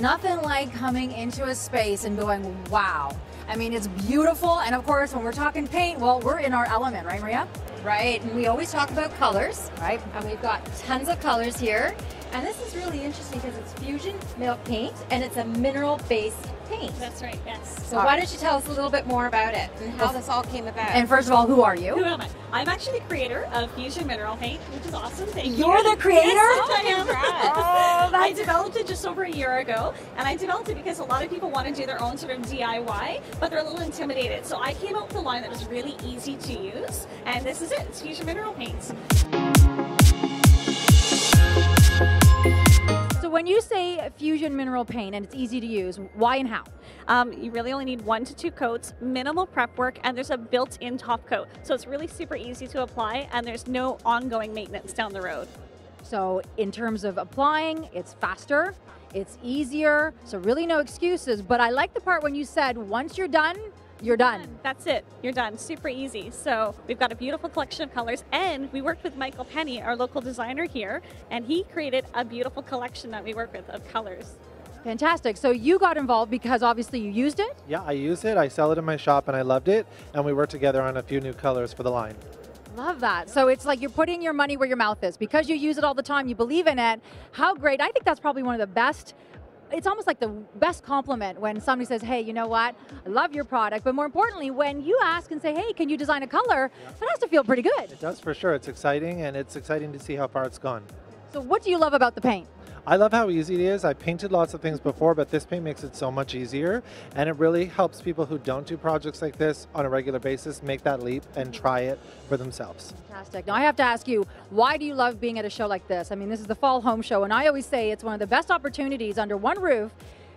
nothing like coming into a space and going, wow. I mean, it's beautiful. And of course, when we're talking paint, well, we're in our element, right, Maria? Right, and we always talk about colors. Right. And we've got tons of colors here. And this is really interesting because it's fusion milk paint and it's a mineral based paint. That's right, yes. So why don't you tell us a little bit more about it and how this all came about? And first of all, who are you? Who am I? I'm actually the creator of Fusion Mineral Paint, which is awesome. Thank you. You're the creator? Yes, I am. Oh, I developed it just over a year ago, and I developed it because a lot of people want to do their own sort of DIY, but they're a little intimidated. So I came up with a line that was really easy to use, and this is it. It's Fusion Mineral Paints. When you say fusion mineral paint and it's easy to use, why and how? Um, you really only need one to two coats, minimal prep work, and there's a built-in top coat. So it's really super easy to apply, and there's no ongoing maintenance down the road. So in terms of applying, it's faster, it's easier, so really no excuses. But I like the part when you said once you're done, you're done. That's it. You're done. Super easy. So we've got a beautiful collection of colors, and we worked with Michael Penny, our local designer here, and he created a beautiful collection that we work with of colors. Fantastic. So you got involved because obviously you used it. Yeah, I use it. I sell it in my shop and I loved it. And we worked together on a few new colors for the line. Love that. So it's like you're putting your money where your mouth is because you use it all the time, you believe in it. How great. I think that's probably one of the best. It's almost like the best compliment when somebody says, Hey, you know what? I love your product. But more importantly, when you ask and say, Hey, can you design a color? That has to feel pretty good. It does for sure. It's exciting and it's exciting to see how far it's gone. So, what do you love about the paint? I love how easy it is. I painted lots of things before, but this paint makes it so much easier. And it really helps people who don't do projects like this on a regular basis make that leap and mm-hmm. try it for themselves. Fantastic. Now, I have to ask you, why do you love being at a show like this? I mean, this is the Fall Home Show, and I always say it's one of the best opportunities under one roof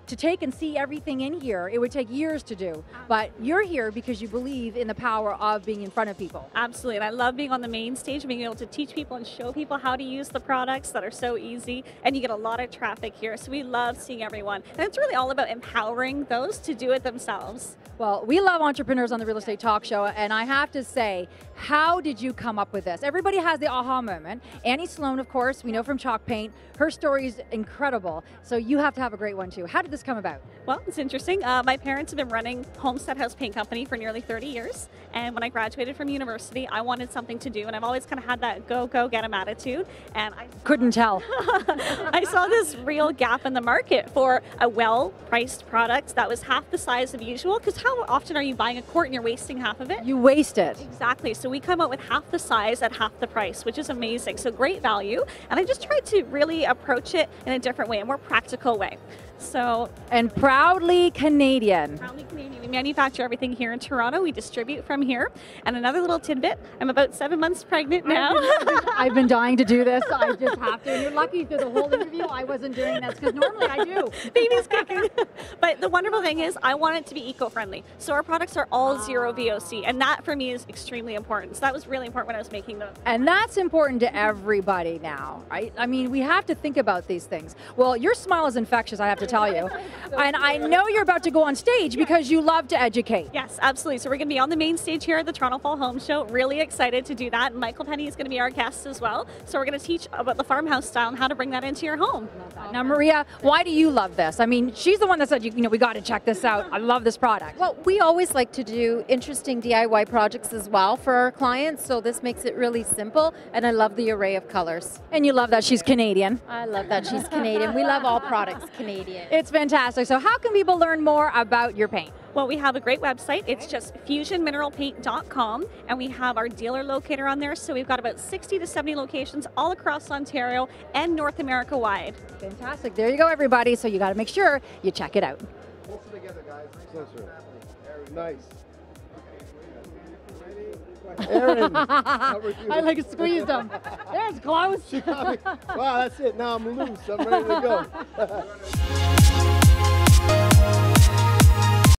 to take and see everything in here. It would take years to do, but you're here because you believe in the power of being in front of people. Absolutely. And I love being on the main stage, being able to teach people and show people how to use the products that are so easy. And you get a lot of traffic here. So we love seeing everyone. And it's really all about empowering those to do it themselves. Well, we love entrepreneurs on the Real Estate Talk Show, and I have to say, how did you come up with this? Everybody has the aha moment. Annie Sloan, of course, we know from Chalk Paint. Her story is incredible, so you have to have a great one too. How did this come about? Well, it's interesting. Uh, my parents have been running Homestead House Paint Company for nearly 30 years. And when I graduated from university, I wanted something to do. And I've always kind of had that go, go, get 'em attitude. And I Couldn't tell. I saw this real gap in the market for a well priced product that was half the size of usual. Because how often are you buying a quart and you're wasting half of it? You waste it. Exactly. So we come out with half the size at half the price, which is amazing. So great value. And I just tried to really approach it in a different way, a more practical way. So And proudly Canadian. proudly manufacture everything here in Toronto. We distribute from here. And another little tidbit, I'm about seven months pregnant now. I've been dying to do this. I just have to. And you're lucky through the whole interview I wasn't doing this because normally I do. Baby's kicking. but the wonderful thing is, I want it to be eco-friendly. So our products are all zero ah. VOC, and that for me is extremely important. So that was really important when I was making them. And that's important to everybody now, right? I mean, we have to think about these things. Well, your smile is infectious, I have to tell you. And I know you're about to go on stage because you love to educate. Yes, absolutely. So we're going to be on the main stage here at the Toronto Fall Home Show. Really excited to do that. Michael Penny is going to be our guest as well. So we're going to teach about the farmhouse style and how to bring that into your home. Now, Maria, why do you love this? I mean, she's the one that said, you know, we got to check this out. I love this product. Well, we always like to do interesting DIY projects as well for our clients, so this makes it really simple, and I love the array of colors. And you love that she's Canadian. I love that she's Canadian. We love all products Canadian. It's fantastic. So, how can people learn more about your paint? Well, we have a great website. It's just fusionmineralpaint.com, and we have our dealer locator on there. So we've got about 60 to 70 locations all across Ontario and North America wide. Fantastic. There you go, everybody. So, you got to make sure you check it out. Closer together, guys. Closer. Nice. Erin, how are you? I like squeezed them. There's close. She got. Wow, that's it. Now I'm loose. I'm ready to go.